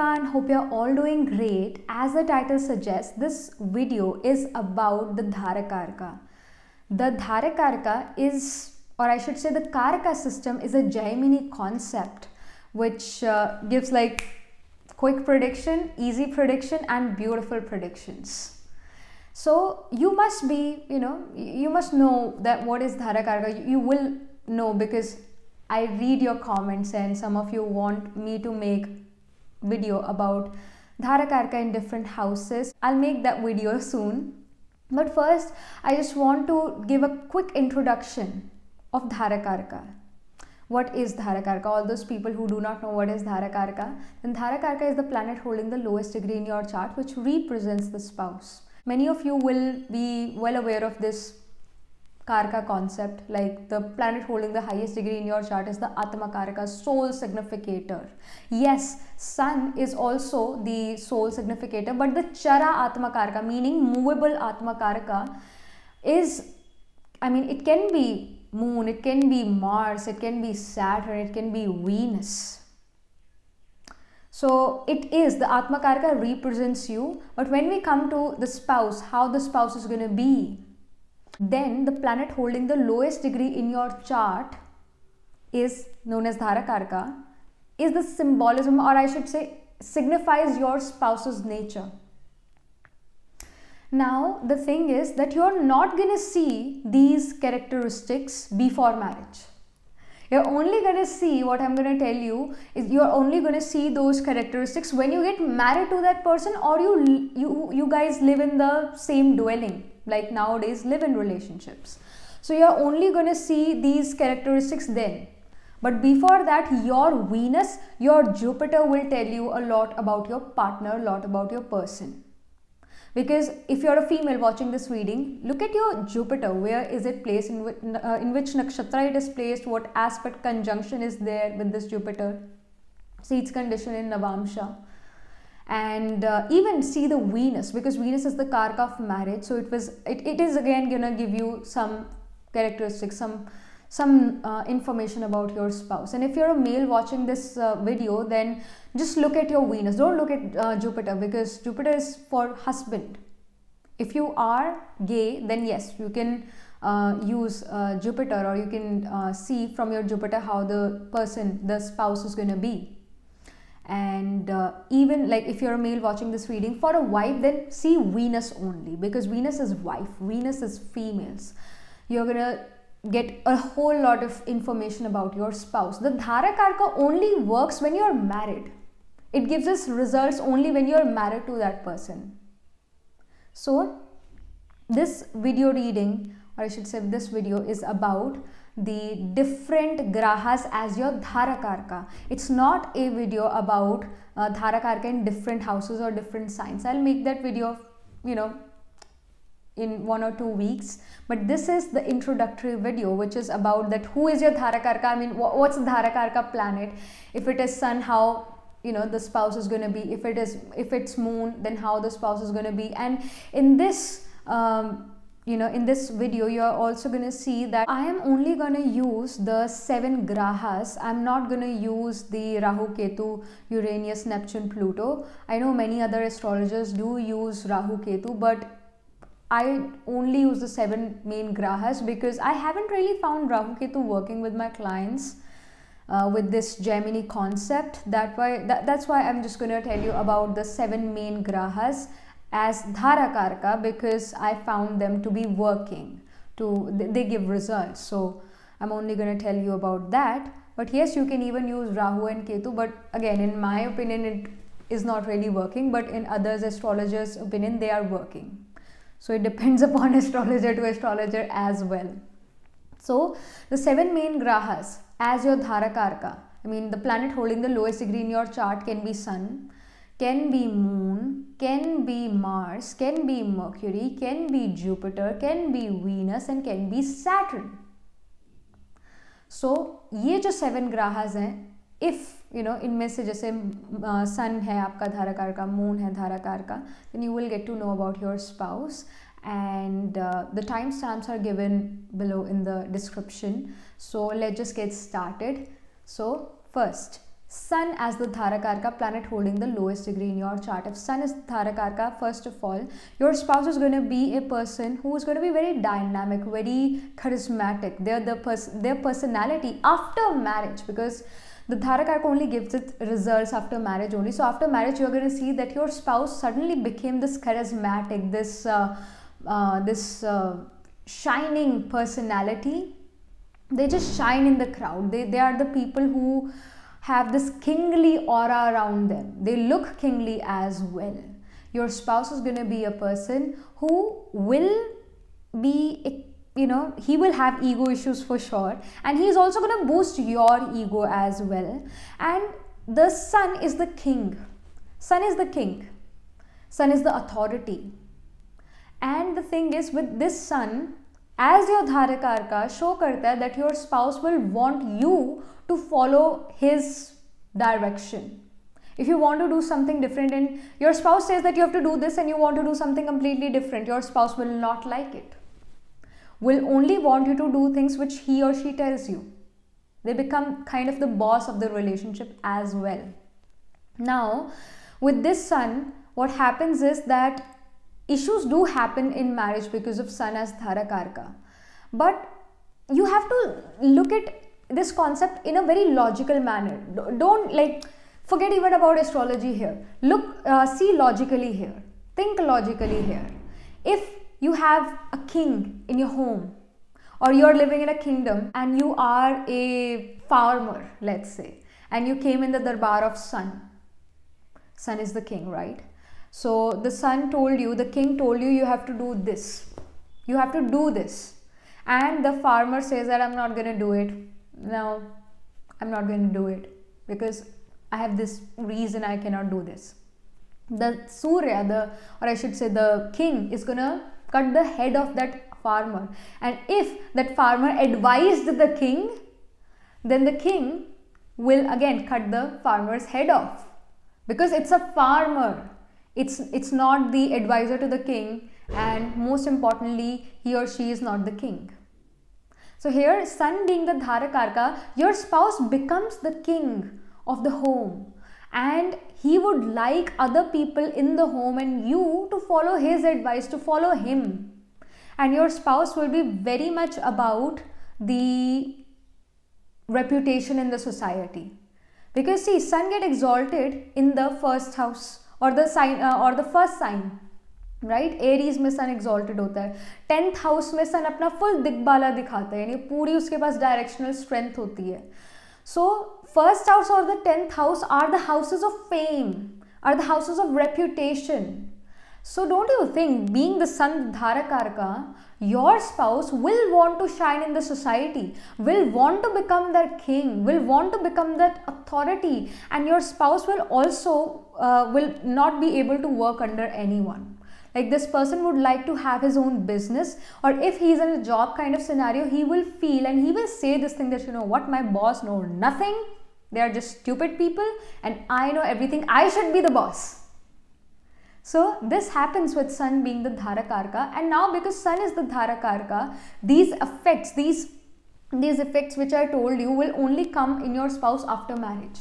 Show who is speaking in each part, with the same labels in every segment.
Speaker 1: everyone, hope you're all doing great. As the title suggests, this video is about the Dharakarka. The Dharakarka is, or I should say, the Karka system is a Jaimini concept which uh, gives like quick prediction, easy prediction, and beautiful predictions. So you must be, you know, you must know that what is Dharakarka. You will know because I read your comments and some of you want me to make video about Dharakarka in different houses. I'll make that video soon. But first, I just want to give a quick introduction of Dharakarka. What is Dharakarka? All those people who do not know what is Dharakarka, then Dharakarka is the planet holding the lowest degree in your chart, which represents the spouse. Many of you will be well aware of this Karka concept, like the planet holding the highest degree in your chart is the Atma Karka, soul significator. Yes, Sun is also the soul significator, but the Chara Atma Karka, meaning movable Atma Karka, is, I mean, it can be Moon, it can be Mars, it can be Saturn, it can be Venus. So it is the Atma Karka represents you, but when we come to the spouse, how the spouse is going to be, then the planet holding the lowest degree in your chart is known as Dharakarka, is the symbolism, or I should say, signifies your spouse's nature. Now, the thing is that you're not going to see these characteristics before marriage. You're only going to see what I'm going to tell you is you're only going to see those characteristics when you get married to that person or you you you guys live in the same dwelling like nowadays live in relationships. So you're only going to see these characteristics then. But before that, your Venus, your Jupiter will tell you a lot about your partner, a lot about your person. Because if you're a female watching this reading, look at your Jupiter. Where is it placed? In, which, uh, in which nakshatra it is placed? What aspect conjunction is there with this Jupiter? See its condition in Navamsha and uh, even see the venus because venus is the karka of marriage. So it was it, it is again gonna give you some characteristics some some uh, information about your spouse. And if you're a male watching this uh, video then just look at your venus. Don't look at uh, jupiter because jupiter is for husband. If you are gay then yes you can uh, use uh, jupiter or you can see from your jupiter how the person the spouse is going to be and uh, even like if you're a male watching this reading for a wife then see venus only because venus is wife venus is females. You're gonna get a whole lot of information about your spouse. The dharakarka only works when you're married. It gives us results only when you're married to that person. So this video reading or i should say this video is about the different grahas as your dharakarka. It's not a video about uh, dharakarka in different houses or different signs. I'll make that video, you know, in one or two weeks. But this is the introductory video, which is about that who is your dharakarka. I mean, what's dharakarka planet? If it is sun, how you know the spouse is going to be. If it is if it's moon, then how the spouse is going to be. And in this. Um, you know in this video you're also going to see that I am only going to use the seven grahas. I'm not going to use the Rahu Ketu Uranus Neptune Pluto. I know many other astrologers do use Rahu Ketu but I only use the seven main grahas because I haven't really found Rahu Ketu working with my clients uh, with this Jaimini concept. That why that, that's why I'm just going to tell you about the seven main grahas as Dharakarka because I found them to be working to they give results. So I'm only going to tell you about that. But yes you can even use Rahu and Ketu but again in my opinion it is not really working but in others astrologers opinion they are working. So it depends upon astrologer to astrologer as well. So the seven main grahas as your Dharakarka I mean the planet holding the lowest degree in your chart can be sun can be moon, can be Mars, can be Mercury, can be Jupiter, can be Venus and can be Saturn. So ये जो seven ग्राहस हैं if you no इनमें से जैसे सन uh, है आपका धाराकार का moon है धाराकार का then you will get to know about your spouse and uh, the timestamps are given below in the description so let's just get started so first Sun as the Dharakarka planet holding the lowest degree in your chart. If Sun is Dharakarka, first of all, your spouse is going to be a person who is going to be very dynamic, very charismatic. They're the pers- their personality after marriage because the Dharakarka only gives it results after marriage only. So after marriage, you're going to see that your spouse suddenly became this charismatic, this uh, uh, this uh, shining personality. They just shine in the crowd. They they are the people who have this kingly aura around them. They look kingly as well. Your spouse is going to be a person who will be, you know, he will have ego issues for sure. And he's also going to boost your ego as well. And the sun is the king. Sun is the king. Sun is the authority. And the thing is, with this sun, as your dharakarka show karta that your spouse will want you to follow his direction. If you want to do something different and your spouse says that you have to do this and you want to do something completely different, your spouse will not like it. Will only want you to do things which he or she tells you. They become kind of the boss of the relationship as well. Now, with this sun, what happens is that issues do happen in marriage because of sun as dharakarka. But you have to look at this concept in a very logical manner. Don't like forget even about astrology here. Look, uh, see logically here. Think logically here. If you have a king in your home, or you're living in a kingdom and you are a farmer, let's say, and you came in the darbar of sun. Sun is the king, right? So the sun told you, the king told you, you have to do this. You have to do this. And the farmer says that I'm not going to do it no i'm not going to do it because i have this reason i cannot do this. The surya the or i should say the king is to cut the head of that farmer. And if that farmer advised the king then the king will again cut the farmer's head off. Because it's a farmer. It's it's not the advisor to the king and most importantly he or she is not the king so here, sun being the Dharakarka, your spouse becomes the king of the home and he would like other people in the home and you to follow his advice, to follow him. And your spouse will be very much about the reputation in the society. Because see, sun get exalted in the first house or the sign uh, or the first sign right Aries में sun exalted होता है। Tenth house में सन अपना full दिग्बाला दिखाता है, यानी पूरी उसके पास डायरेक्शनल स्ट्रेंथ होती है। सो फ़र्स्ट हाउस और the tenth house are the houses of fame are the houses of reputation so don't you think being the sun धारकार का your spouse will want to shine in the society will want to become that king will want to become that authority and your spouse will also will not be able to work under anyone like this person would like to have his own business or if he's in a job kind of scenario he will feel and he will say this thing that you know what? My boss know nothing. They are just stupid people and i know everything. I should be the boss. So this happens with sun being the dharakarka. And now because sun is the dharakarka these effects these these effects which i told you will only come in your spouse after marriage.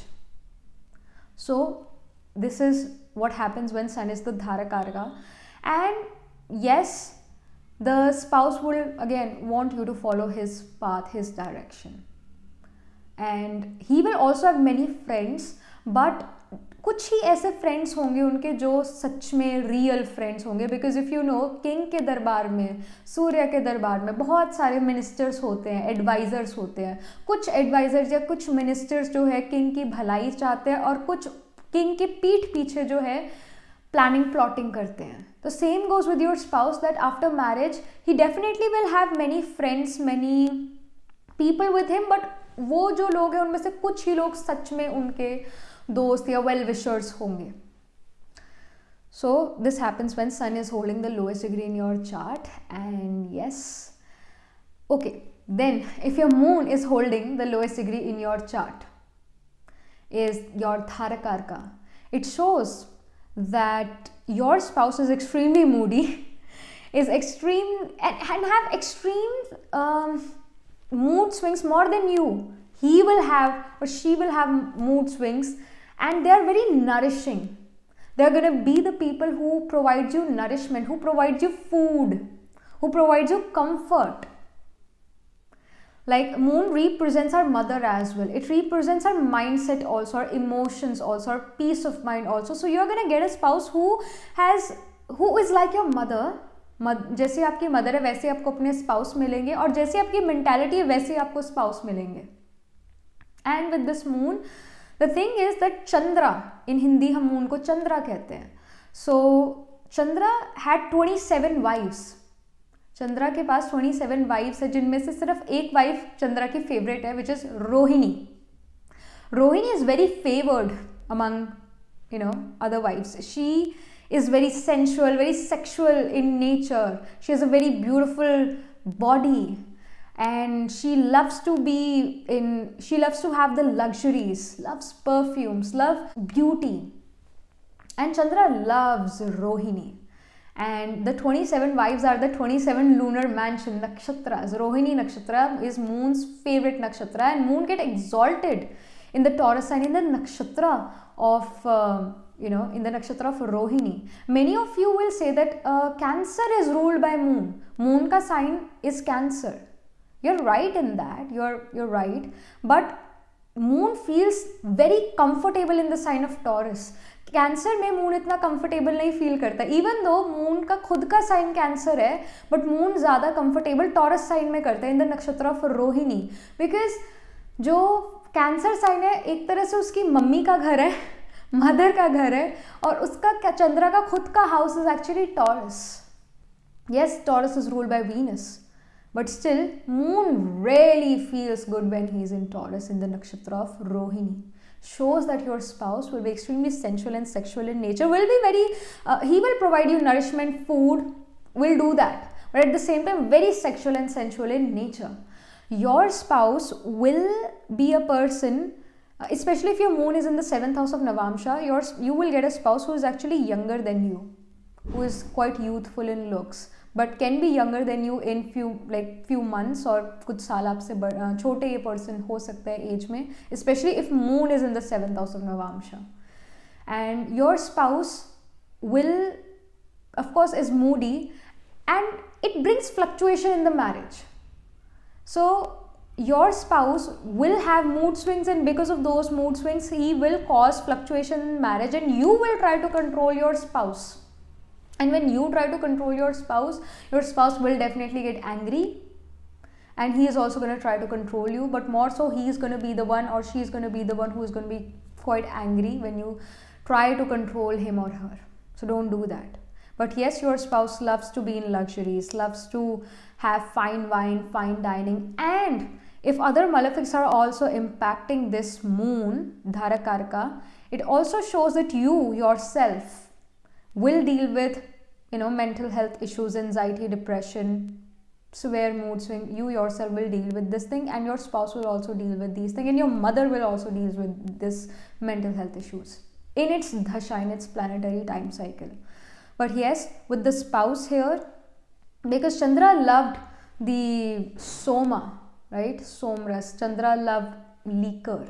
Speaker 1: So this is what happens when sun is the dharakarka and yes, the spouse will again want you to follow his path, his direction. And he will also have many friends, but कुछ ही ऐसे friends होंगे उनके जो सच में real friends होंगे because if you know king के दरबार में, सूर्य के दरबार में बहुत सारे मिनिस्टर्स होते हैं एडवाइज़र्स होते हैं। कुछ एडवाइज़र्स या कुछ मिनिस्टर्स जो है किंग की भलाई चाहते हैं और कुछ किंग के पीठ पीछे जो है प्लानिंग प्लॉटिंग करते हैं। तो same goes with your spouse that after marriage he definitely will have many friends many people with him but वो जो लोग हैं उनमें से कुछ ही लोग सच में उनके दोस्त या वेल विशर्स होंगे so this happens when sun is holding the lowest degree in your chart and yes okay then if your moon is holding the lowest degree in your chart is your dharakarka it shows that your spouse is extremely moody, is extreme and, and have extreme um, mood swings more than you. he will have or she will have mood swings and they are very nourishing they're going to be the people who provide you nourishment who provide you food who provides you comfort like moon represents our mother as well it represents our mindset also our emotions also our peace of mind also so you're going to get a spouse who has who is like your mother जैसे आपकी mother है वैसे आपको अपने spouse मिलेंगे और जैसे आपकी मेंटालिटी है वैसे आपको स्पाउस मिलेंगे and with this moon the thing is that Chandra in Hindi हम मून को चंद्रा कहते हैं so Chandra had twenty seven wives Chandra के पास 27 सेवन वाइफ्स है, जिनमें से सिर्फ़ एक वाइफ चंद्रा की फेवरेट है which is Rohini. Rohini is very favoured among you know other wives she is very sensual very sexual in nature she is a very beautiful body and she loves to be in she loves to have the luxuries loves perfumes love beauty and Chandra loves Rohini and the 27 wives are the 27 lunar mansion nakshatras rohini nakshatra is moon's favorite nakshatra and moon get exalted in the taurus sign in the nakshatra of uh, you know in the nakshatra of rohini. Many of you will say that uh, cancer is ruled by moon. Moon ka sign is cancer. You're right in that. You're you're right. But moon feels very comfortable in the sign of taurus Cancer में moon इतना comfortable नहीं feel करता. Even though moon का खुद का sign Cancer है but moon ज़्यादा comfortable Taurus sign में करता है, in the nakshatra of Rohini. Because जो कैंसर साइन है, एक तरह से उसकी मम्मी का घर है मदर का घर है, और उसका चंद्रा का खुद का house is actually Taurus yes, taurus is ruled by venus, but still, moon really feels good when he is in taurus, in the nakshatra of rohini shows that your spouse will be extremely sensual and sexual in nature will be very uh, he will provide you nourishment food will do that. But at the same time very sexual and sensual in nature. Your spouse will be a person uh, especially if your moon is in the seventh house of navamsha yours you will get a spouse who is actually younger than you who is quite youthful in looks but can be younger than you in few like few months और कुछ साल आपसे छोटे ये person हो सकता है age में specially if moon is in the seventh house of Navamsa and your spouse will of course is moody and it brings fluctuation in the marriage so your spouse will have mood swings and because of those mood swings he will cause fluctuation in marriage and you will try to control your spouse and when you try to control your spouse your spouse will definitely get angry. And he is also going to try to control you but more so he is going to be the one or she is going to be the one who is going to be quite angry when you try to control him or her. So don't do that. But yes your spouse loves to be in luxuries loves to have fine wine fine dining. And if other malefics are also impacting this moon dharakarka it also shows that you yourself will deal with you know mental health issues anxiety depression severe mood swing. You yourself will deal with this thing and your spouse will also deal with these things and your mother will also deal with this mental health issues in its dasha in its planetary time cycle. But yes with the spouse here because chandra loved the soma right? Somras. Chandra loved liquor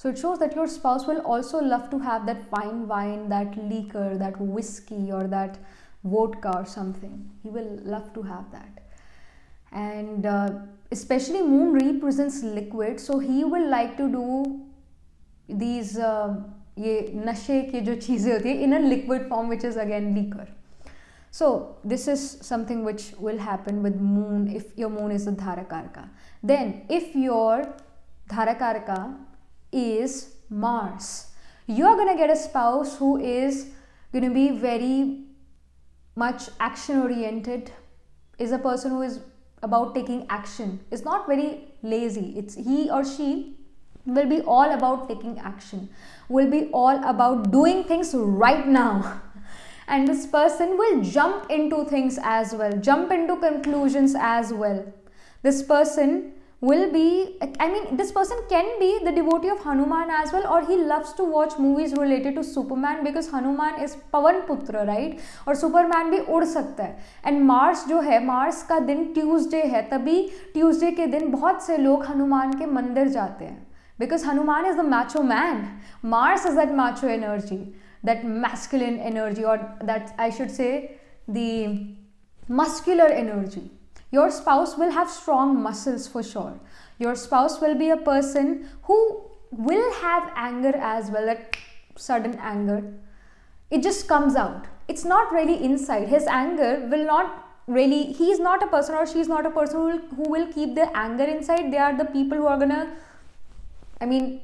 Speaker 1: so it shows that your spouse will also love to have that fine wine, that liquor, that whiskey, or that vodka or something. He will love to have that. And uh, especially moon represents liquid, so he will like to do these uh, ये नशे की जो चीज़ें होती है in a liquid form which is again liquor so this is something which will happen with moon if your moon is a dharakarka then if your dharakarka is Mars. You're gonna get a spouse who is gonna be very much action oriented, is a person who is about taking action, is not very lazy. It's he or she will be all about taking action, will be all about doing things right now. and this person will jump into things as well, jump into conclusions as well. This person will be I mean this person can be the devotee of Hanuman as well or he loves to watch movies related to Superman because Hanuman is Pavan Putra right और Superman भी उड़ सकता है and Mars जो है Mars का दिन Tuesday है तभी Tuesday के दिन बहुत से लोग हनुमान के मंदिर जाते हैं because Hanuman is the macho man Mars is that macho energy that masculine energy or that I should say the muscular energy your spouse will have strong muscles for sure. Your spouse will be a person who will have anger as well, that sudden anger. It just comes out. It's not really inside. His anger will not really, he's not a person or she's not a person who will, who will keep their anger inside. They are the people who are gonna, I mean,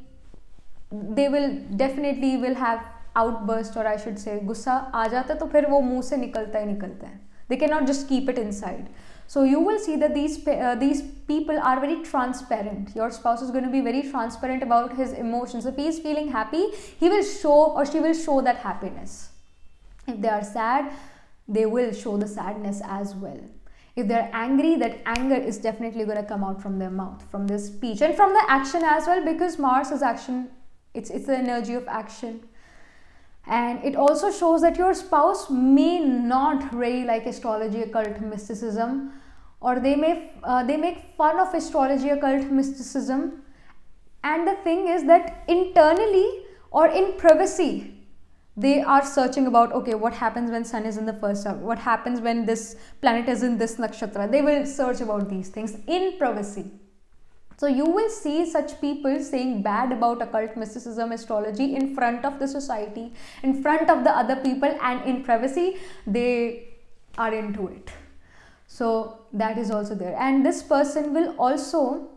Speaker 1: they will definitely will have outburst or I should say गुस्सा आ जाता है तो फिर वो मुंह से निकलता ही निकलता है they cannot just keep it inside so you will see that these uh, these people are very transparent. Your spouse is going to be very transparent about his emotions. If he is feeling happy he will show or she will show that happiness. If they are sad they will show the sadness as well. If they're angry that anger is definitely going to come out from their mouth from their speech and from the action as well because mars is action it's it's the energy of action and it also shows that your spouse may not really like astrology occult mysticism or they may uh, they make fun of astrology occult mysticism. And the thing is that internally or in privacy they are searching about okay what happens when sun is in the first house what happens when this planet is in this nakshatra? They will search about these things in privacy so you will see such people saying bad about occult mysticism, astrology in front of the society, in front of the other people, and in privacy, they are into it. So that is also there. And this person will also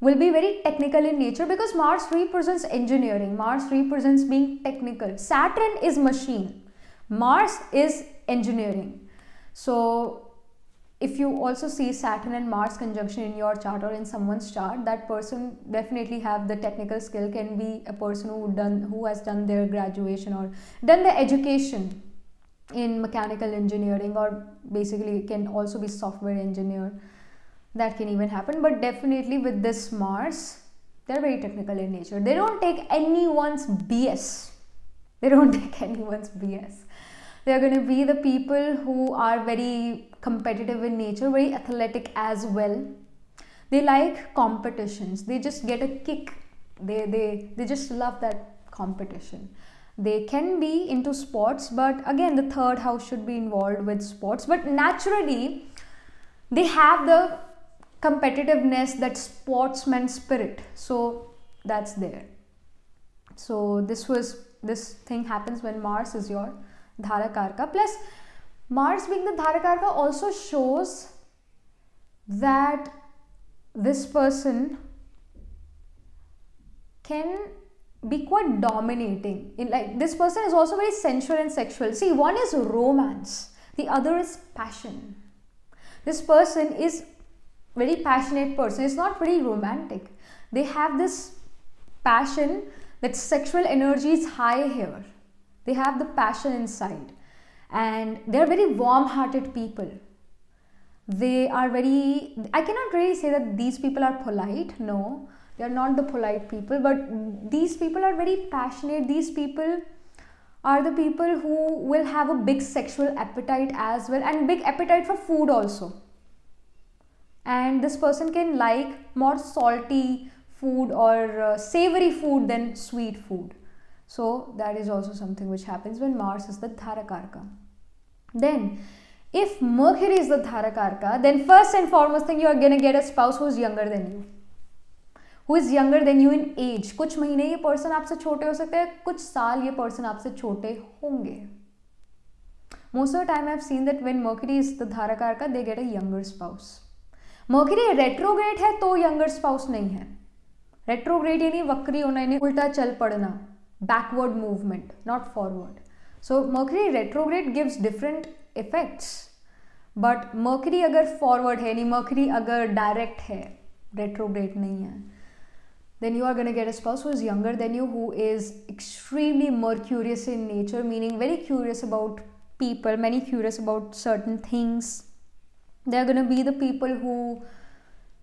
Speaker 1: will be very technical in nature because Mars represents engineering. Mars represents being technical. Saturn is machine. Mars is engineering. So if you also see Saturn and Mars conjunction in your chart or in someone's chart, that person definitely have the technical skill. Can be a person who done who has done their graduation or done the education in mechanical engineering or basically can also be software engineer. That can even happen. But definitely with this Mars, they're very technical in nature. They don't take anyone's BS. They don't take anyone's BS they're going to be the people who are very competitive in nature, very athletic as well. They like competitions. They just get a kick. They they they just love that competition. They can be into sports, but again, the third house should be involved with sports. But naturally, they have the competitiveness, that sportsman spirit. So that's there. So this was this thing happens when Mars is your Dharakarka. Plus, Mars being the Dharakarka also shows that this person can be quite dominating. In like this person is also very sensual and sexual. See one is romance the other is passion. This person is very passionate person. It's not very romantic. They have this passion that sexual energy is high here they have the passion inside and they're very warm hearted people. They are very, I cannot really say that these people are polite. No, they are not the polite people, but these people are very passionate. These people are the people who will have a big sexual appetite as well and big appetite for food also. And this person can like more salty food or uh, savory food than sweet food. So that is also something which happens when Mars is the Dharakarka. Then, if Mercury is the Dharakarka, then first and foremost thing you are gonna get a spouse who is younger than you. Who is younger than you in age. कुछ महीने ये person आपसे छोटे हो सकते हैं कुछ साल ये पर्सन आपसे छोटे होंगे Most of the time I've seen that when Mercury is the Dharakarka, they get a younger spouse. Mercury retrograde है तो younger spouse नहीं है retrograde यानी वक्री होना यानी उल्टा चल पड़ना backward movement, not forward. So Mercury retrograde gives different effects. But Mercury अगर forward है नहीं Mercury अगर direct है retrograde नहीं है then you are going to get a spouse who is younger than you who is extremely mercurious in nature meaning very curious about people many curious about certain things they are going to be the people who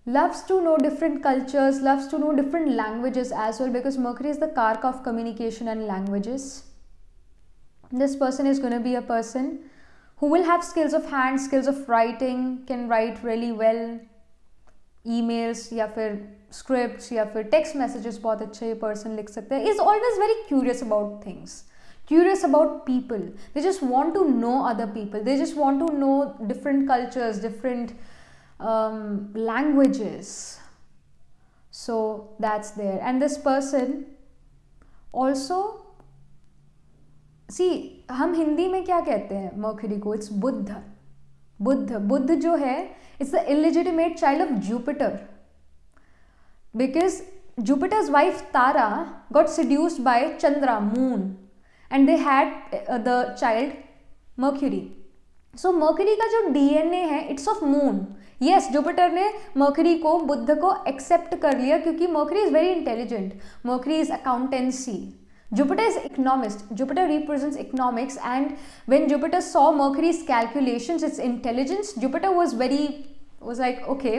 Speaker 1: loves to know different cultures, loves to know different languages as well because Mercury is the karka of communication and languages. This person is going to be a person who will have skills of hand, skills of writing, can write really well, emails या फिर scripts या फिर text messages बहुत अच्छे person लिख सकते हैं is always very curious about things curious about people they just want to know other people they just want to know different cultures different um, languages. So that's there. And this person also सी हम हिंदी में क्या कहते हैं mercury को? It's Buddha. Buddha. Buddha जो है it's the illegitimate child of Jupiter because Jupiter's wife Tara got seduced by Chandra moon and they had the child Mercury so Mercury का जो डीएनए है it's of moon yes Jupiter ने Mercury को, बुद्ध को accept कर लिया क्योंकि Mercury is very intelligent Mercury is accountancy Jupiter is economist Jupiter represents economics and when Jupiter saw Mercury's calculation is intelligence Jupiter was very was like okay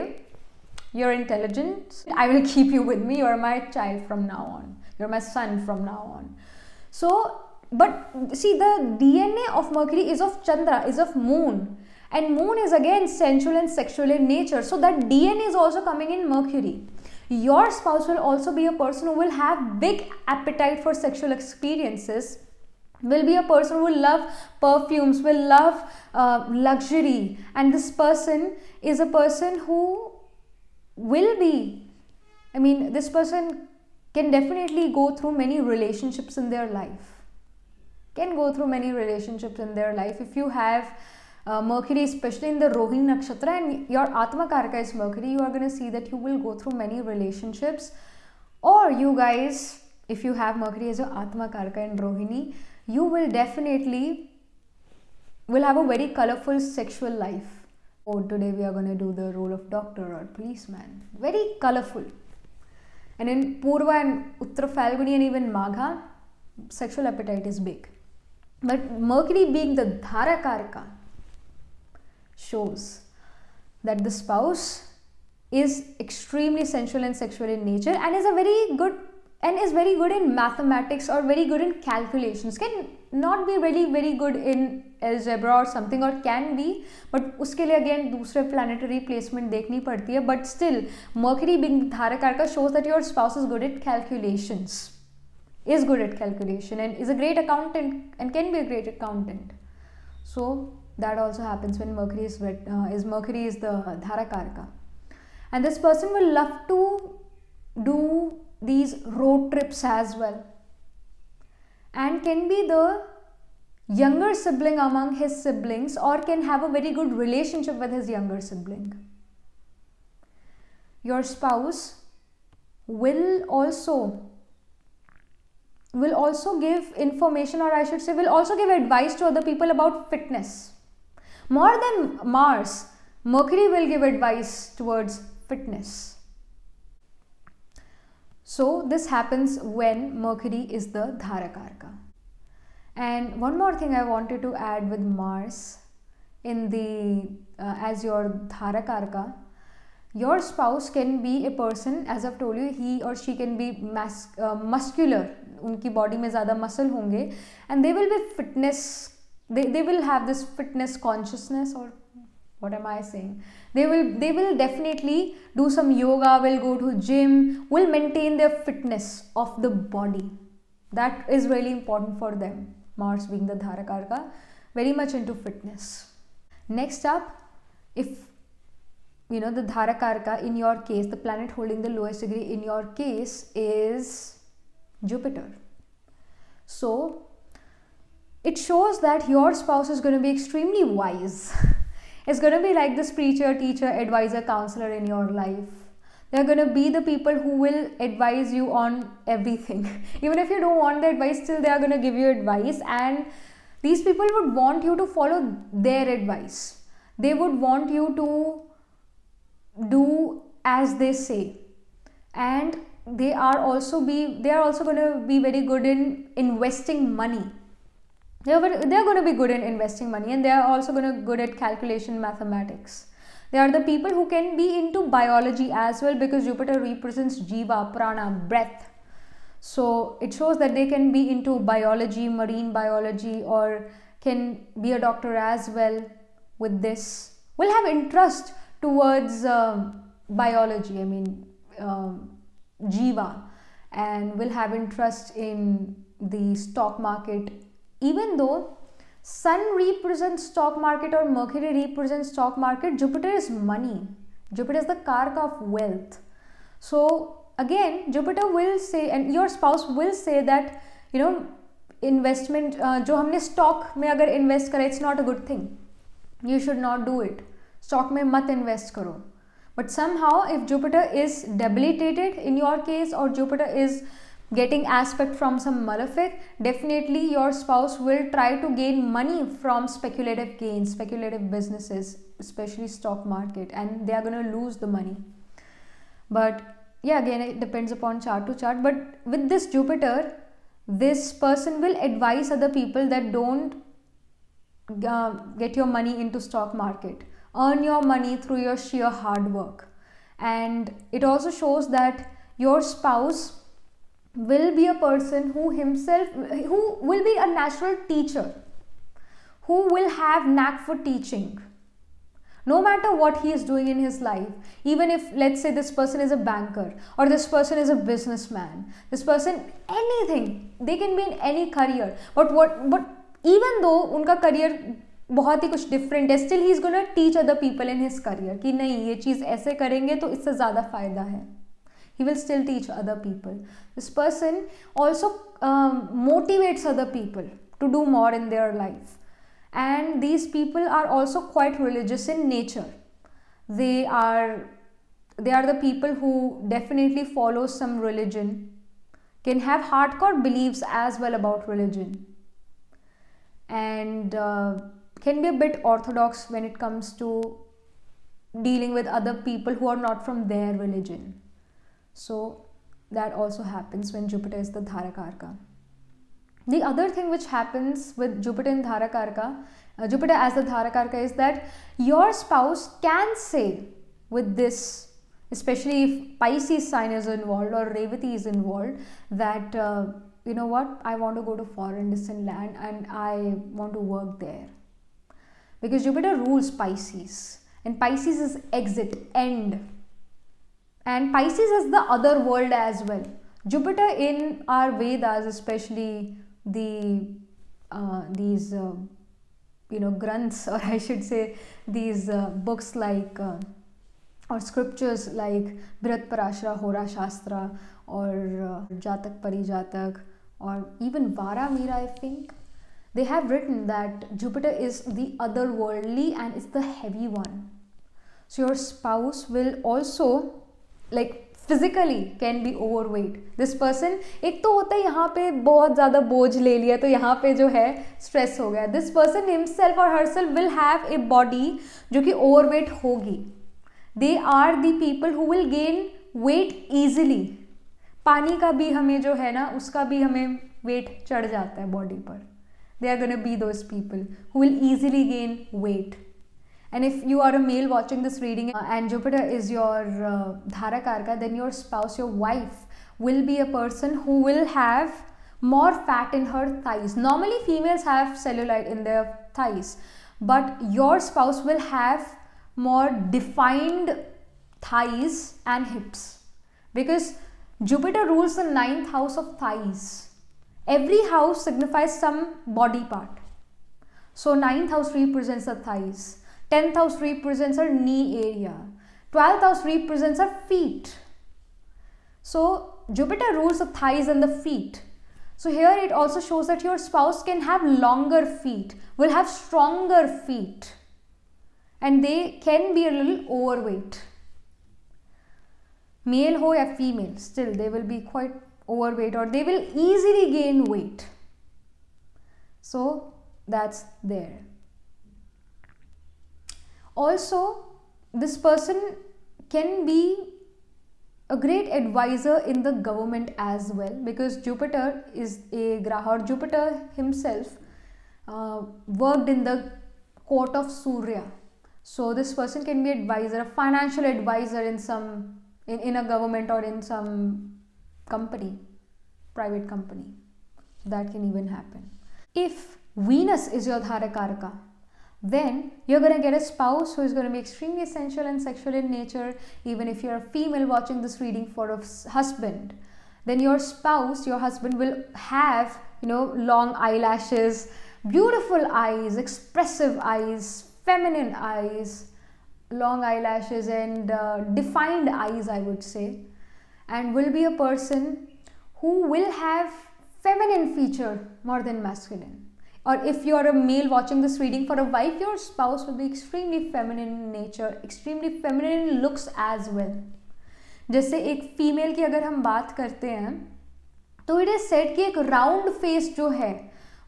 Speaker 1: you are intelligent I will keep you with me you are my child from now on you are my son from now on so but see the D N A of Mercury is of Chandra is of moon and moon is again sensual and sexual in nature. So that dna is also coming in mercury. Your spouse will also be a person who will have big appetite for sexual experiences will be a person who will love perfumes will love uh, luxury. And this person is a person who will be i mean this person can definitely go through many relationships in their life. Can go through many relationships in their life. If you have uh, Mercury, especially in the Rohini Nakshatra, and your Atma Karaka is Mercury, you are going to see that you will go through many relationships. Or you guys, if you have Mercury as your Atma Karaka in Rohini, you will definitely will have a very colorful sexual life. Oh, today we are going to do the role of doctor or policeman. Very colorful. And in Purva and Uttara Falguni and even Magha, sexual appetite is big. But Mercury being the Dhara Karaka, shows that the spouse is extremely sensual and sexual in nature and is a very good and is very good in mathematics or very good in calculations can not be really very good in algebra or something or can be but uske liye again दूसरे planetary placement देखनी पड़ती है but still mercury being धारक कारका shows that your spouse is good at calculations is good at calculation and is a great accountant and can be a great accountant so that also happens when mercury is uh, is mercury is the dharakarka and this person will love to do these road trips as well. And can be the younger sibling among his siblings or can have a very good relationship with his younger sibling. Your spouse will also will also give information or i should say will also give advice to other people about fitness more than Mars, Mercury will give advice towards fitness. So, this happens when Mercury is the Dharakarka. And one more thing I wanted to add with Mars in the uh, as your Dharakarka, your spouse can be a person as I've told you, he or she can be mas- uh, muscular, उनकी body में ज़्यादा muscle होंगे and they will be fitness they, they will have this fitness consciousness or what am i saying? They will they will definitely do some yoga will go to gym will maintain their fitness of the body. That is really important for them. Mars being the dharakarka very much into fitness. Next up if you know the dharakarka in your case the planet holding the lowest degree in your case is jupiter. So it shows that your spouse is going to be extremely wise. it's going to be like this preacher, teacher, advisor, counselor in your life. They're going to be the people who will advise you on everything. Even if you don't want the advice, still they are going to give you advice. And these people would want you to follow their advice. They would want you to do as they say. And they are also be they are also going to be very good in investing money they're, they're going to be good in investing money and they're also going to be good at calculation mathematics They are the people who can be into biology as well because Jupiter represents Jiva, Prana, breath. So it shows that they can be into biology, marine biology, or can be a doctor as well with this. Will have interest towards uh, biology, I mean, um, Jiva, and will have interest in the stock market, even though Sun represents stock market or Mercury represents stock market. Jupiter is money. Jupiter is the karka of wealth. So again, Jupiter will say, and your spouse will say that you know investment uh, जो हमने stock में अगर invest करा it's not a good thing. You should not do it. Stock में मत invest करो. But somehow if Jupiter is debilitated in your case or Jupiter is getting aspect from some malefic, definitely your spouse will try to gain money from speculative gains, speculative businesses, especially stock market, and they are going to lose the money. But yeah, again, it depends upon chart to chart. But with this Jupiter, this person will advise other people that don't uh, get your money into stock market earn your money through your sheer hard work and it also shows that your spouse will be a person who himself who will be a natural teacher who will have knack for teaching no matter what he is doing in his life even if let's say this person is a banker or this person is a businessman this person anything they can be in any career but what but even though unka career बहुत ही कुछ different है still he is gonna teach other people in his career कि नहीं ये चीज़ ऐसे करेंगे तो इससे ज़्यादा फ़ायदा है he will still teach other people. This person also um, motivates other people to do more in their life. And these people are also quite religious in nature. They are they are the people who definitely follow some religion can have hardcore beliefs as well about religion and uh, can be a bit orthodox when it comes to dealing with other people who are not from their religion so that also happens when Jupiter is the Dharakarka. The other thing which happens with Jupiter in Dharakarka, uh, Jupiter as the Dharakarka is that your spouse can say with this, especially if Pisces sign is involved or Revati is involved, that uh, you know what, I want to go to foreign distant land and I want to work there. Because Jupiter rules Pisces and Pisces is exit, end and Pisces is the other world as well. Jupiter in our Vedas, especially the uh, these uh, you know granths, or I should say these uh, books like uh, or scriptures like Brihat Parashara, Hora Shastra, or uh, Jatak Parijatak, or even Vara Mira, I think. They have written that Jupiter is the otherworldly and it's the heavy one. So your spouse will also like physically can be overweight this person एक तो होता है यहाँ पे बहुत ज़्यादा बोझ ले लिया तो यहाँ पे जो है स्ट्रेस हो गया। दिस पर्सन हिमसेल्फ और herself will have a body जो कि ओवर वेट होगी। They are the people who will gain weight easily पानी का भी हमें जो है ना, उसका भी हमें वेट चढ़ जाता है बॉडी पर। They are gonna be those people who will easily gain weight And if you are a male watching this reading uh, and Jupiter is your uh, Dhara Karka, then your spouse, your wife, will be a person who will have more fat in her thighs. Normally, females have cellulite in their thighs, but your spouse will have more defined thighs and hips because Jupiter rules the ninth house of thighs. Every house signifies some body part. So, ninth house represents the thighs 10th house represents our knee area. 12th house represents our feet. So Jupiter rules the thighs and the feet. So here it also shows that your spouse can have longer feet, will have stronger feet and they can be a little overweight. Male ho or female, still they will be quite overweight or they will easily gain weight. So that's there also this person can be a great advisor in the government as well because Jupiter is a graha Jupiter himself uh, worked in the court of Surya. so this person can be advisor a financial advisor in some in, in a government or in some company private company that can even happen if venus is your dharakaraka then you're going to get a spouse who is going to be extremely sensual and sexual in nature even if you're a female watching this reading for a husband. Then your spouse your husband will have you know long eyelashes beautiful eyes expressive eyes feminine eyes long eyelashes and uh, defined eyes i would say and will be a person who will have feminine feature more than masculine और if you are a male watching this reading for a wife your spouse will be extremely feminine in nature extremely feminine in looks as well जैसे एक female की अगर हम बात करते हैं तो इट इज़ सेट कि एक राउंड फेस जो है,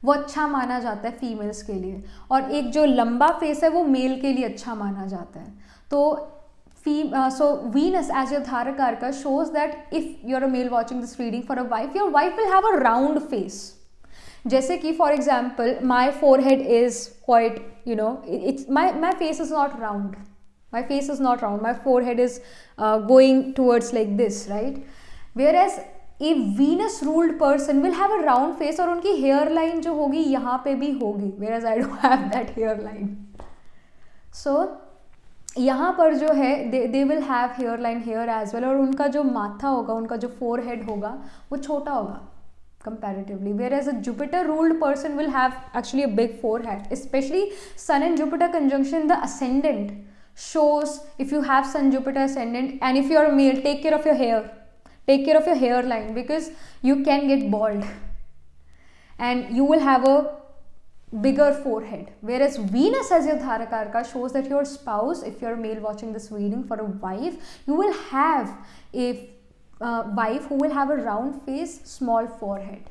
Speaker 1: वो अच्छा माना जाता है फीमेल्स के लिए, और एक जो लंबा फेस है, वो मेल के लिए अच्छा माना जाता है। तो फ़ी सो वीनस एज योर धारकार का shows that if you are a male watching this reading for a wife your wife will have a round face जैसे कि for example my forehead is quite you know it's my my face is not round my face is not round my forehead is going towards like this right whereas a Venus ruled person will have a round face और उनकी hair line जो होगी, यहाँ पे भी होगी. Whereas I don't have that hairline so यहाँ पर जो है they will have hairline here as well और उनका जो माथा होगा, उनका जो फोर हेड होगा, वो छोटा होगा. Comparatively. Whereas a jupiter ruled person will have actually a big forehead especially sun and jupiter conjunction the ascendant shows if you have sun jupiter ascendant and if you're a male take care of your hair. Take care of your hairline because you can get bald and you will have a bigger forehead. Whereas venus as your Darakaraka shows that your spouse if you're male watching this reading for a wife you will have a uh, wife who will have a round face, small forehead.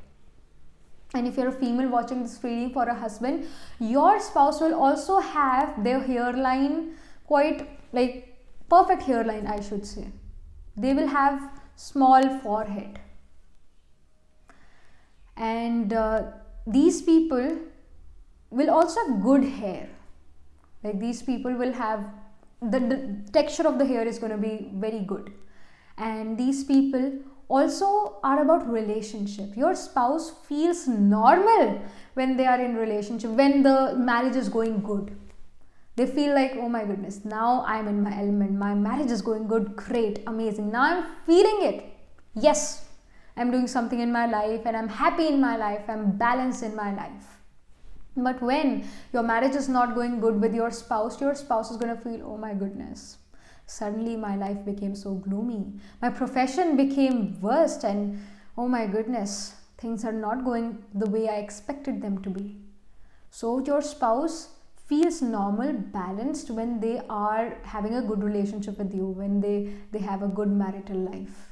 Speaker 1: And if you're a female watching this reading for a husband, your spouse will also have their hairline quite like perfect hairline, I should say. They will have small forehead. And uh, these people will also have good hair. Like these people will have the, the texture of the hair is going to be very good and these people also are about relationship. Your spouse feels normal when they are in relationship when the marriage is going good. They feel like oh my goodness now i'm in my element. My marriage is going good. Great. Amazing. Now i'm feeling it. Yes i'm doing something in my life and i'm happy in my life. I'm balanced in my life. But when your marriage is not going good with your spouse your spouse is going to feel oh my goodness Suddenly, my life became so gloomy. My profession became worst, and oh my goodness, things are not going the way I expected them to be. So, your spouse feels normal, balanced when they are having a good relationship with you, when they, they have a good marital life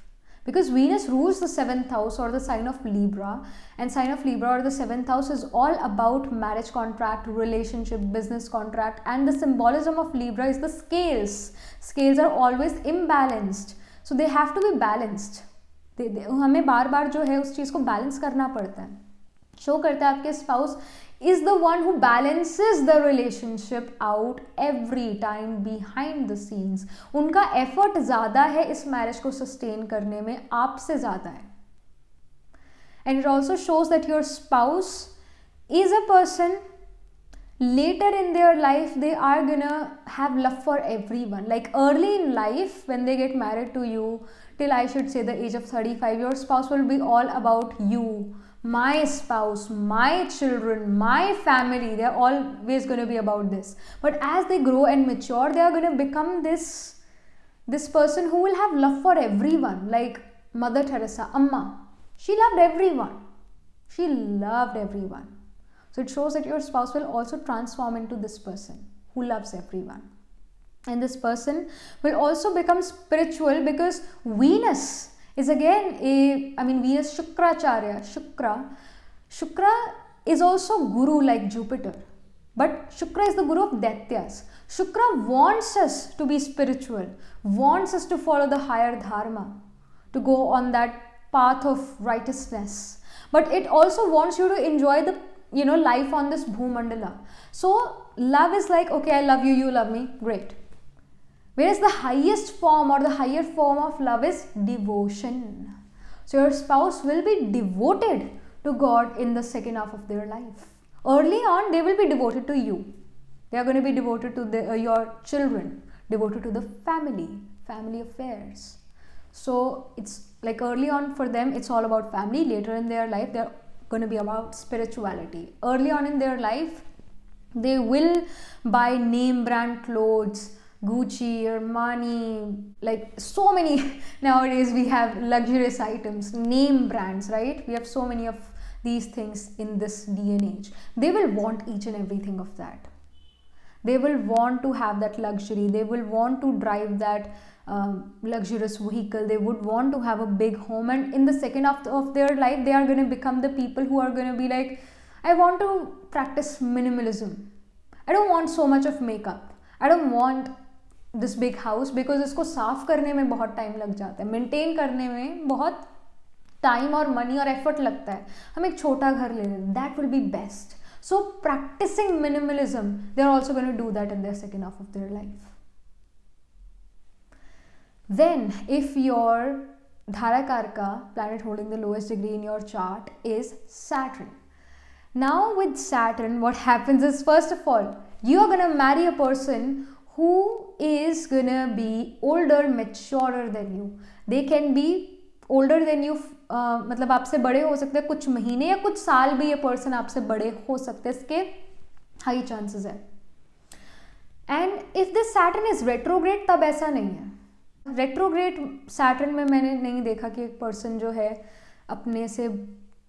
Speaker 1: because Venus rules the seventh house or the sign of Libra, and sign of Libra or the seventh house is all about marriage contract, relationship, business contract, and the symbolism of Libra is the scales. Scales are always imbalanced, so they have to be balanced. they, they, हमें बार बार जो है उस चीज़ को balance करना पड़ता है show करता है आपके spouse is the one who balances the relationship out every time behind the scenes उनका effort ज़्यादा है इस marriage को sustain करने में आपसे ज़्यादा है and it also shows that your spouse is a person later in their life they are gonna have love for everyone like early in life when they get married to you till i should say the age of 35 your spouse will be all about you my spouse, my children, my family, they're always going to be about this. But as they grow and mature, they are going to become this this person who will have love for everyone, like Mother Teresa, Amma. She loved everyone. She loved everyone. So it shows that your spouse will also transform into this person who loves everyone. And this person will also become spiritual because Venus is again a, I mean, Venus Shukracharya, Shukra. Shukra is also Guru like Jupiter. But Shukra is the Guru of Daityas. Shukra wants us to be spiritual, wants us to follow the higher Dharma, to go on that path of righteousness. But it also wants you to enjoy the you know life on this Bhumandala. So love is like okay i love you you love me great whereas the highest form or the higher form of love is devotion. So your spouse will be devoted to god in the second half of their life. Early on they will be devoted to you. They are going to be devoted to the, uh, your children devoted to the family family affairs. So it's like early on for them it's all about family. Later in their life they're going to be about spirituality. Early on in their life they will buy name brand clothes Gucci, Armani, like so many nowadays we have luxurious items, name brands, right? We have so many of these things in this day and. They will want each and everything of that. They will want to have that luxury. They will want to drive that um, luxurious vehicle. They would want to have a big home. And in the second half of their life, they are going to become the people who are going to be like, I want to practice minimalism. I don't want so much of makeup. I don't want this big house because इसको साफ़ करने में बहुत time लग जाता है। Maintain करने में बहुत टाइम और मनी और एफर्ट लगता है। हम एक छोटा घर ले लें that will be best so practising minimalism they are also gonna do that in their second half of their life then if your धाराकार का planet holding the lowest degree in your chart is Saturn now with Saturn what happens is first of all you are gonna marry a person who is gonna be older maturer than you? They can be older than you uh, मतलब आपसे बड़े हो सकते हैं कुछ महीने या कुछ साल भी ये पर्सन आपसे बड़े हो सकते हैं इसके हाई चांसेस है। And if this Saturn is retrograde तब ऐसा नहीं है। रेट्रोग्रेड सैटर्न में मैंने नहीं देखा कि एक पर्सन जो है अपने से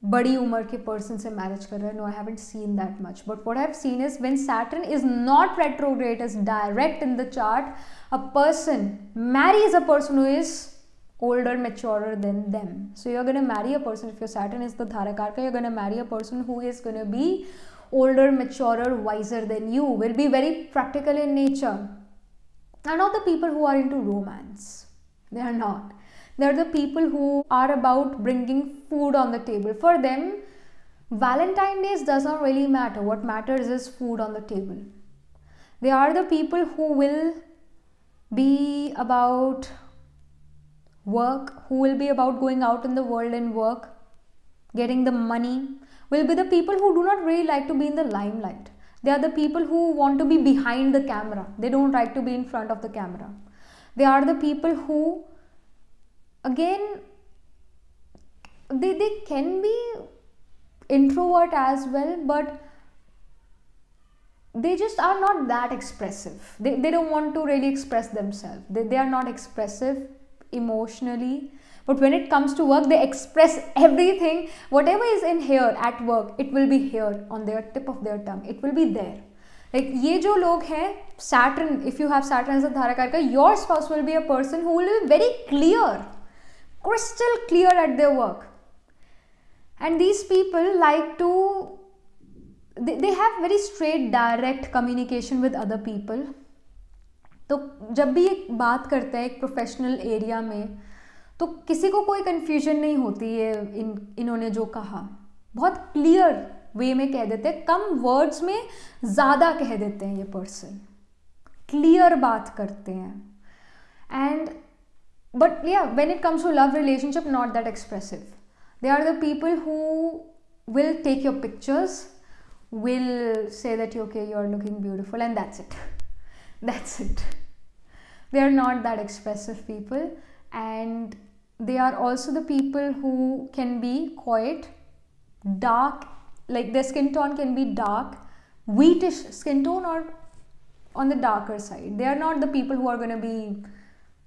Speaker 1: Buddy, उम्र के पर्सन से I know I haven't seen that much, but what I've seen is when Saturn is not retrograde, not direct in the chart. A person marry is a person who is older maturer than them. So you're going to marry a person if your saturn is the Darakaraka you're going to marry a person who is going to be older maturer wiser than you will be very practical in nature. Are not the people who are into romance. They are not they're the people who are about bringing food on the table. For them, Valentine Days does not really matter. What matters is food on the table. They are the people who will be about work, who will be about going out in the world and work, getting the money, will be the people who do not really like to be in the limelight. They are the people who want to be behind the camera. They don't like to be in front of the camera. They are the people who again they, they can be introvert as well but they just are not that expressive. They, they don't want to really express themselves. They, they are not expressive emotionally. But when it comes to work they express everything. Whatever is in here at work it will be here on their tip of their tongue. It will be there. Like ye jo log hai saturn if you have saturn as a Darakaraka your spouse will be a person who will be very clear. Crystal clear at their work and these people like to they, they have very straight direct communication with other people तो जब भी एक बात करते हैं एक professional area में तो किसी को कोई कन्फ्यूज़न नहीं होती है इन इन्होंने जो कहा बहुत क्लियर वे में कह देते हैं कम वर्ड्स में ज़्यादा कह देते हैं ये पर्सन क्लियर बात करते हैं and but yeah when it comes to love relationship not that expressive. They are the people who will take your pictures will say that okay you're looking beautiful and that's it. That's it. They are not that expressive people and they are also the people who can be quiet dark like their skin tone can be dark wheatish skin tone or on the darker side. They are not the people who are going to be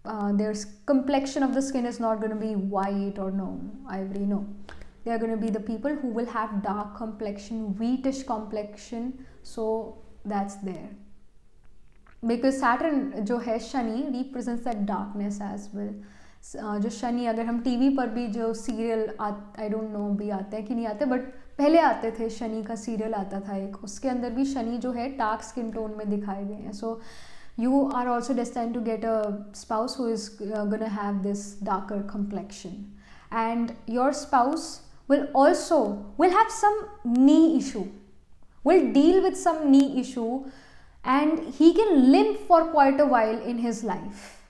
Speaker 1: uh, their complexion of the skin is not going to be white or no ivory no they are going to be the people who will have dark complexion wheatish complexion so that's there because saturn जो है Shani represents that darkness as well uh, जो शनि अगर हम TV पर भी जो serial I don't know भी आते हैं कि नहीं आते बट पहले आते थे शनि का सीरियल आता था एक उसके अंदर भी शनि जो है डार्क स्किन टोन में दिखाए गए हैं सो so, you are also destined to get a spouse who is uh, going to have this darker complexion and your spouse will also will have some knee issue will deal with some knee issue and he can limp for quite a while in his life.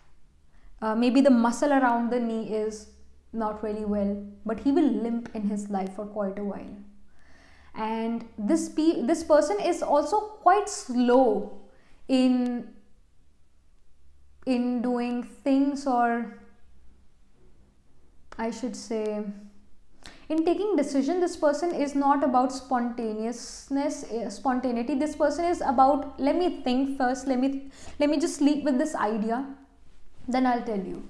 Speaker 1: Uh, maybe the muscle around the knee is not really well, but he will limp in his life for quite a while. And this pe- this person is also quite slow in in doing things or I should say in taking decision this person is not about spontaneousness eh, spontaneity this person is about let me think first let me let me just sleep with this idea then i'll tell you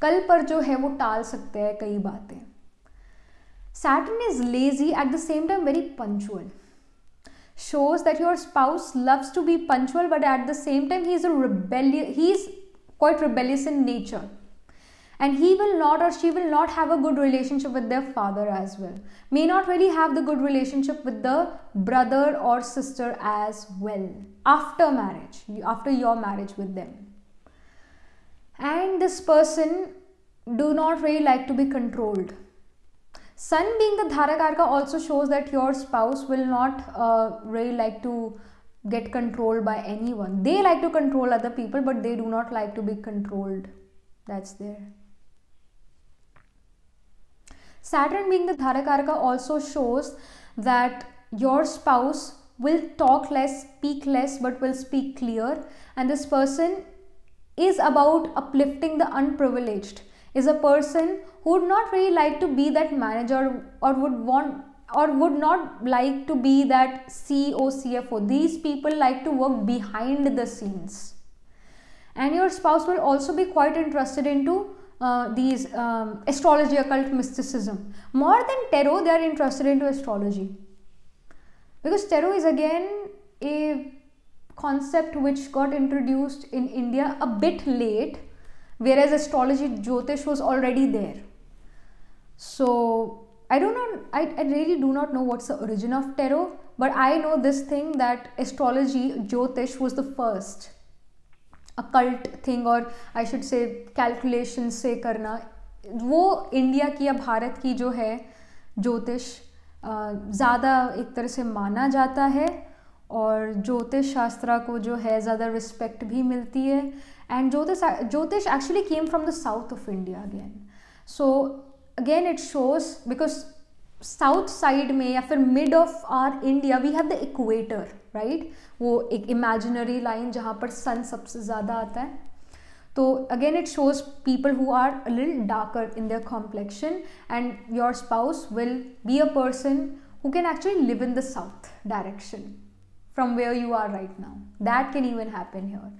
Speaker 1: कल पर जो है वो टाल सकते हैं कई बातें Saturn is lazy at the same time very punctual. Shows that your spouse loves to be punctual, but at the same time he is a rebellious. He is quite rebellious in nature. And he will not or she will not have a good relationship with their father as well. May not really have the good relationship with the brother or sister as well. After marriage. After your marriage with them. And this person do not really like to be controlled. Sun being the dharakarka also shows that your spouse will not uh, really like to get controlled by anyone. They like to control other people but they do not like to be controlled. That's there. Saturn being the Darakaraka also shows that your spouse will talk less, speak less, but will speak clear. And this person is about uplifting the unprivileged, is a person who would not really like to be that manager or would want or would not like to be that CEO, CFO. These people like to work behind the scenes. And your spouse will also be quite interested into uh, these um, astrology, occult mysticism. More than tarot, they are interested into astrology. Because tarot is again a concept which got introduced in India a bit late, whereas astrology, Jyotish was already there. So I don't know, I, I really do not know what's the origin of tarot, but I know this thing that astrology, Jyotish was the first. Occult thing और I should say calculation से करना। वो India की या भारत की जो है ज्योतिष ज़्यादा एक तरह से माना जाता है और ज्योतिष शास्त्रा को जो है ज़्यादा रिस्पेक्ट भी मिलती है। And Jyotish Jyotish actually came from the south of India again so again it shows because south side में या फिर mid of R India we have the equator right वो एक इमेजिनरी लाइन जहाँ पर सन सबसे ज़्यादा आता है तो again it shows people who are लिल darker in their complexion and your spouse will be a person who can actually live in the south direction from where you are right now. That can even happen here.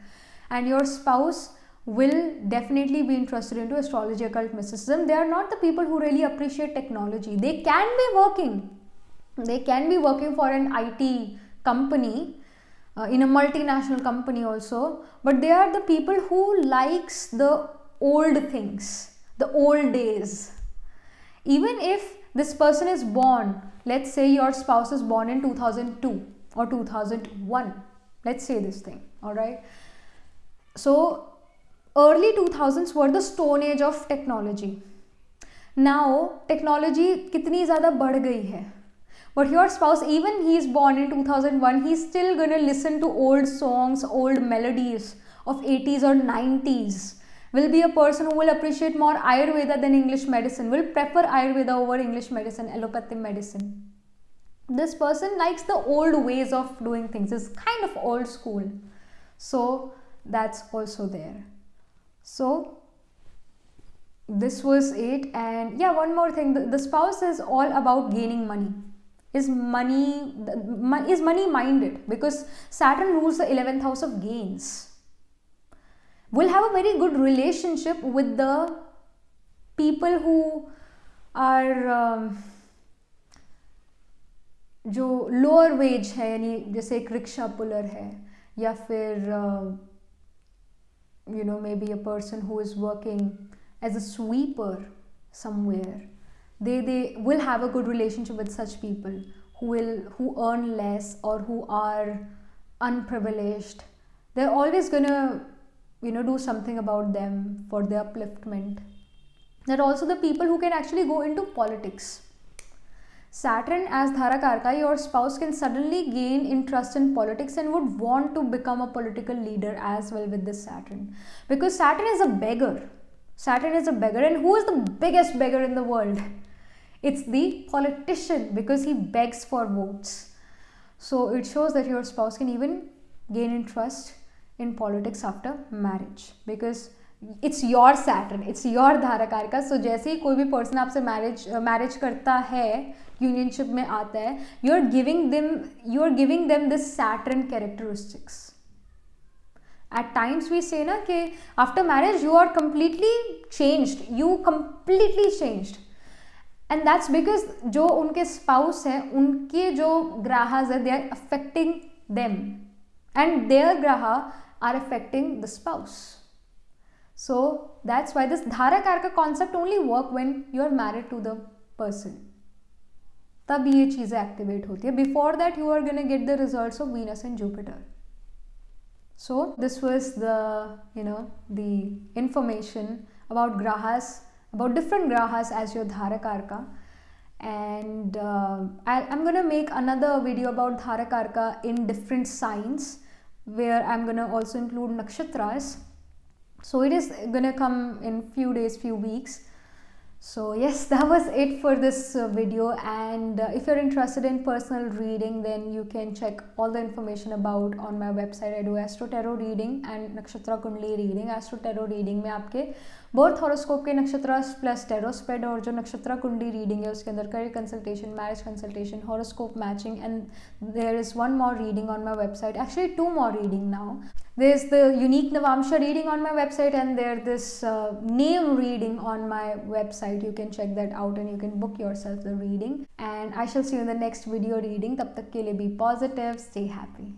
Speaker 1: And your spouse will definitely be interested into astrology, occult mysticism. They are not the people who really appreciate technology. They can be working. They can be working for an IT company uh, in a multinational company also but they are the people who likes the old things the old days even if this person is born let's say your spouse is born in 2002 or 2001 let's say this thing all right so early 2000s were the stone age of technology. Now technology kitni zyada badh gayi hai but your spouse even he is born in 2001 he's still going to listen to old songs old melodies of 80s or 90s will be a person who will appreciate more ayurveda than english medicine will prefer ayurveda over english medicine allopathic medicine. This person likes the old ways of doing things. It's kind of old school. So that's also there. So this was it and yeah one more thing the, the spouse is all about gaining money is money is money minded because saturn rules the 11th house of gains will have a very good relationship with the people who are um, जो lower veg है यानी जैसे एक rickshaw puller है या फिर you you know maybe a person who is working as a sweeper somewhere they they will have a good relationship with such people who will who earn less or who are unprivileged. They're always going to you know do something about them for their upliftment. There are also the people who can actually go into politics. Saturn as Darakaraka, your spouse can suddenly gain interest in politics and would want to become a political leader as well with this Saturn. Because Saturn is a beggar. Saturn is a beggar, and who is the biggest beggar in the world? It's the politician because he begs for votes. So it shows that your spouse can even gain interest in politics after marriage because it's your Saturn it's your धाराकार का so जैसे ही कोई भी person आपसे marriage marriage करता है यूनियनशिप में आता है you are giving them you are giving them this Saturn characteristics at times we say ना कि after marriage you are completely changed you completely changed and that's because जो उनके स्पाउस हैं, उनके जो ग्राहज है they are affecting them and their ग्राह are affecting the spouse So that's why this धाराकारक concept only work when you are married to the person. तब ये चीज़ें activate Before that, you are gonna get the results of Venus and Jupiter. So this was the you know the information about grahas, about different grahas as your Darakaraka and uh, I, am gonna make another video about Darakaraka in different signs where i'm gonna also include nakshatras so it is gonna come in few days few weeks. So yes that was it for this uh, video. And uh, if you're interested in personal reading then you can check all the information about on my website i do astro tarot reading and nakshatra kundli reading. Astro tarot reading mein aapke birth horoscope के नक्षत्र plus टेरोस्पेड और जो नक्षत्र कुंडी reading है, उसके अंदर career consultation marriage consultation horoscope matching and there is one more reading on my website actually two more reading now there is the unique Navamsa reading on my website and there this name reading on my website you can check that out and you can book yourself the reading and I shall see you the next video reading तब तक के लिए B positive stay happy